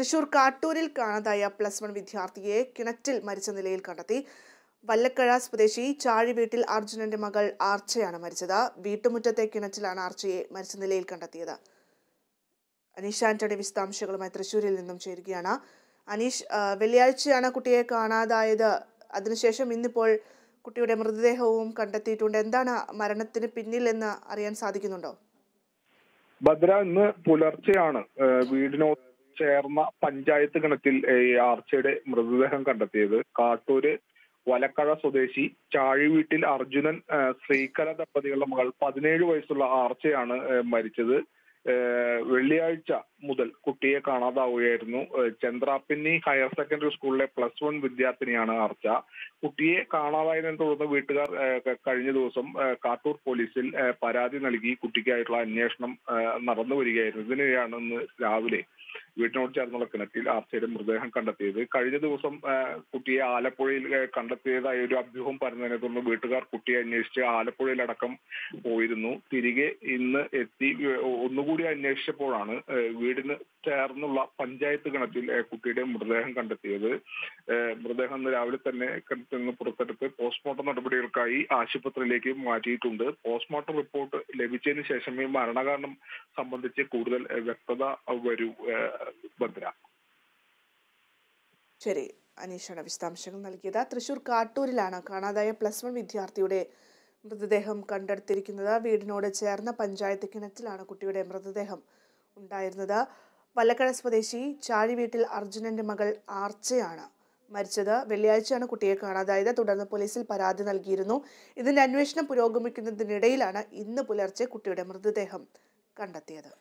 തൃശൂർ കാട്ടൂരിൽ കാണാതായ plus one വിദ്യാർത്ഥിയെ കിണറ്റിൽ മരിച്ച നിലയിൽ കണ്ടെത്തി. വല്ലക്കഴ സ്വദേശി ചാഴി വീട്ടിൽ അർജുനന്റെ മകൾ ആർച്ചയാണ് മരിച്ചത്. വീട്ടുമുറ്റത്തെ കിണറ്റിലാണ് ആർച്ചയെ മരിച്ച നിലയിൽ കണ്ടെത്തിയത്. അനീഷ് ആന്റണി വിശദാംശങ്ങളുമായി തൃശ്ശൂരിൽ നിന്നും ചേരുകയാണ്. അനീഷ് വെള്ളിയാഴ്ചയാണ് കുട്ടിയെ കാണാതായത്. അതിനുശേഷം ഇന്നിപ്പോൾ കുട്ടിയുടെ മൃതദേഹവും കണ്ടെത്തിയിട്ടുണ്ട്. എന്താണ് മരണത്തിന് പിന്നിൽ എന്ന് അറിയാൻ സാധിക്കുന്നുണ്ടോ? ഭദ്ര ഇന്ന് പുലർച്ചെയാണ് ഏഹ്, വീടിനോട് ചേർന്ന പഞ്ചായത്ത് കിണറ്റിൽ ആർച്ചയുടെ മൃതദേഹം കണ്ടെത്തിയത് കാട്ടൂര് വലക്കഴ സ്വദേശി ചാഴിവീട്ടിൽ അർജുനൻ ശ്രീകല ദമ്പതികളുടെ മകൾ പതിനേഴ് വയസ്സുള്ള ആർച്ചയാണ് മരിച്ചത്. വെള്ളിയാഴ്ച മുതൽ കുട്ടിയെ കാണാതാവുകയായിരുന്നു. ചന്ദ്രാപ്പിന്നി ഹയർ സെക്കൻഡറി സ്കൂളിലെ പ്ലസ് വൺ വിദ്യാർത്ഥിനിയാണ് ആർച്ച. കുട്ടിയെ കാണാതായതിനെ തുടർന്ന് വീട്ടുകാർ കഴിഞ്ഞ ദിവസം കാട്ടൂർ പോലീസിൽ പരാതി നൽകി കുട്ടിക്കായിട്ടുള്ള അന്വേഷണം നടന്നു വരികയായിരുന്നു. ഇതിനിടെയാണ് ഇന്ന് രാവിലെ വീട്ടിനോട് ചേർന്നുള്ള കിണറ്റിൽ ആർച്ചയുടെ മൃതദേഹം കണ്ടെത്തിയത്. കഴിഞ്ഞ ദിവസം കുട്ടിയെ ആലപ്പുഴയിൽ കണ്ടെത്തിയതായ ഒരു അഭ്യൂഹം പറഞ്ഞതിനെ തുടർന്ന് വീട്ടുകാർ കുട്ടിയെ അന്വേഷിച്ച് ആലപ്പുഴയിലടക്കം പോയിരുന്നു. തിരികെ ഇന്ന് എത്തി ഒന്നുകൂടി അന്വേഷിച്ചപ്പോഴാണ് വീടിന് ചേർന്നുള്ള പഞ്ചായത്ത് കിണറ്റിൽ കുട്ടിയുടെ മൃതദേഹം കണ്ടെത്തിയത്. മൃതദേഹം ഇന്ന് രാവിലെ തന്നെ കിണറ്റിൽ നിന്ന് പുറത്തെടുത്ത് പോസ്റ്റ്മോർട്ടം നടപടികൾക്കായി ആശുപത്രിയിലേക്ക് മാറ്റിയിട്ടുണ്ട്. പോസ്റ്റ്മോർട്ടം റിപ്പോർട്ട് ലഭിച്ചതിന് ശേഷമേ മരണകാരണം സംബന്ധിച്ച് കൂടുതൽ വ്യക്തത വരൂ. ഭദ്ര. ശരി അനീഷാണ് വിശദാംശങ്ങൾ നൽകിയത്. തൃശൂർ കാട്ടൂരിലാണ് കാണാതായ പ്ലസ് വൺ വിദ്യാർത്ഥിയുടെ മൃതദേഹം കണ്ടെടുത്തിരിക്കുന്നത്. വീടിനോട് ചേർന്ന പഞ്ചായത്ത് കിണറ്റിലാണ് കുട്ടിയുടെ മൃതദേഹം ഉണ്ടായിരുന്നത്. വല്ലക്കഴ സ്വദേശി ചാഴി വീട്ടിൽ അർജുനന്റെ മകൾ ആർച്ചയാണ് മരിച്ചത്. വെള്ളിയാഴ്ചയാണ് കുട്ടിയെ കാണാതായത്. തുടർന്ന് പോലീസിൽ പരാതി നൽകിയിരുന്നു. ഇതിന്റെ അന്വേഷണം പുരോഗമിക്കുന്നതിനിടയിലാണ് ഇന്ന് പുലർച്ചെ കുട്ടിയുടെ മൃതദേഹം കണ്ടെത്തിയത്.